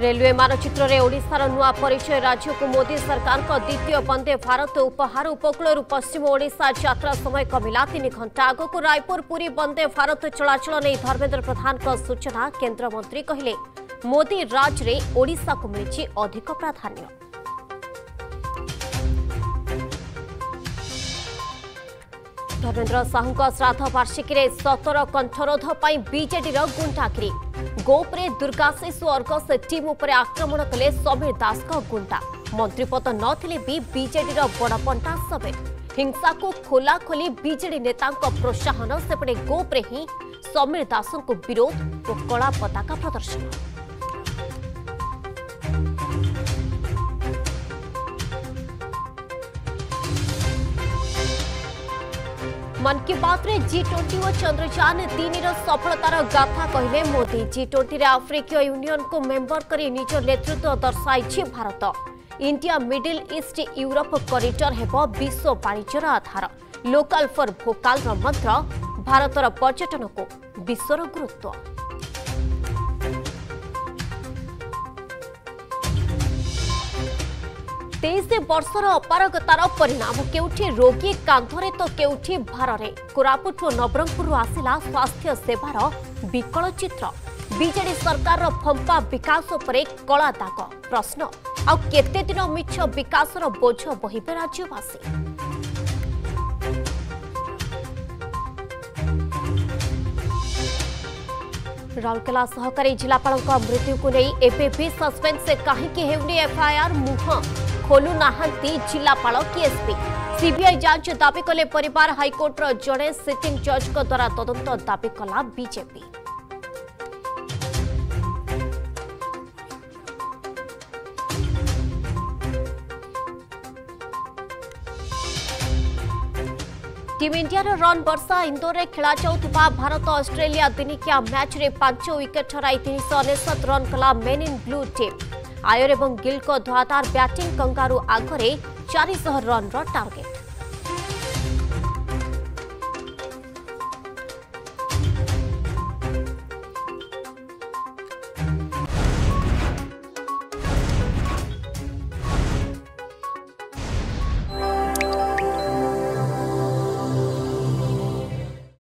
railway Odisha रो नुवा परिचय को मोदी को द्वितीय बन्दे भारत उपहार रूप पश्चिम ओडिसा जात्रा समय घंटा घन्टा को रायपुर पुरी बन्दे भारत चलाचल धर्मेंद्र प्रधान को सूचना केन्द्रमन्त्री कहिले मोदी राजाको मिति अधिक प्राधान् धर्मेन्द्र साहु श्राद्ध वार्षिकीले सतर कन्ठरोध पनि विजेडर गुण्डागिरी गोप्रे दुर्गा शिशु वर्ग आक्रमण कले समीर दासको गुण्डा मन्त्री पद नि विजेडि बडपटा समेत खोला खोली विजेडि नेताको प्रोत्साहन सपटे गोप्रे हिँ समीर दासको विरोधको कला पताका प्रदर्शन मन की बात और ट्वेन्टी तीन सफलतार गाथा कहले मोदी ट्वेंटी ट्वेन्टी यूनियन को मेम्बर करी निज नेतृत्व दर्शाई Bharat India middle east Europe corridor हे विश्व वाणिज्य आधार लोकाल फर भोकाल मंत्र भारत पर्यटन को विश्व गुरुत्व गुत्व ତେଇଶ ବର୍ଷର ଅପାରଗତାର ପରିଣାମ କେଉଁଠି ରୋଗୀ କାନ୍ଥରେ ତ କେଉଁଠି ଭାରରେ କୋରାପୁଟ ଓ ନବରଙ୍ଗପୁରରୁ ଆସିଲା ସ୍ୱାସ୍ଥ୍ୟ ସେବାର ବିକଳ ଚିତ୍ର ବିଜେଡି ସରକାରର ଫମ୍ପା ବିକାଶ ଉପରେ କଳା ଦାଗ ପ୍ରଶ୍ନ ଆଉ କେତେଦିନ ମିଛ ବିକାଶର ବୋଝ ବହିବେ ରାଜ୍ୟବାସୀ ରାଉରକେଲା ସହକାରୀ ଜିଲ୍ଲାପାଳଙ୍କ ମୃତ୍ୟୁକୁ ନେଇ ଏବେ ବି ସସ୍ପେଣ୍ଡ ସେ କାହିଁକି ହେଉନି ଏଫ୍ଆଇଆର୍ ମୁହଁ ଖୋଲୁ ନାହାନ୍ତି ଜିଲ୍ଲାପାଳ କି ଏସ୍ପି ସିବିଆଇ ଯାଞ୍ଚ ଦାବି କଲେ ପରିବାର ହାଇକୋର୍ଟର ଜଣେ ସିଟିଂ ଜଜ୍ଙ୍କ ଦ୍ୱାରା ତଦନ୍ତ ଦାବି କଲା ବିଜେପି ટીમ ઇન્ડિયાનો રન વર્ષા ઇન્દોરે ખેળાଯାଉଥିବା ଭାରତ ଅଷ୍ଟ୍ରେଲିଆ ଦିନିକିଆ ମ୍ୟାଚ୍ରେ ପାଞ୍ଚ ୱିକେଟ୍ ହରାଇ ତିନିଶହ ଅନେଶତ ରନ୍ କଲା ମେନ୍ ଇନ୍ ବ୍ଲୁ ଟିମ୍ ଆୟର ଏବଂ ଗିଲ୍ଙ୍କ ଧୁଆଧାର ବ୍ୟାଟିଂ କଙ୍ଗାରୁ ଆଗରେ ଚାରିଶହ ରନ୍ର ଟାର୍ଗେଟ୍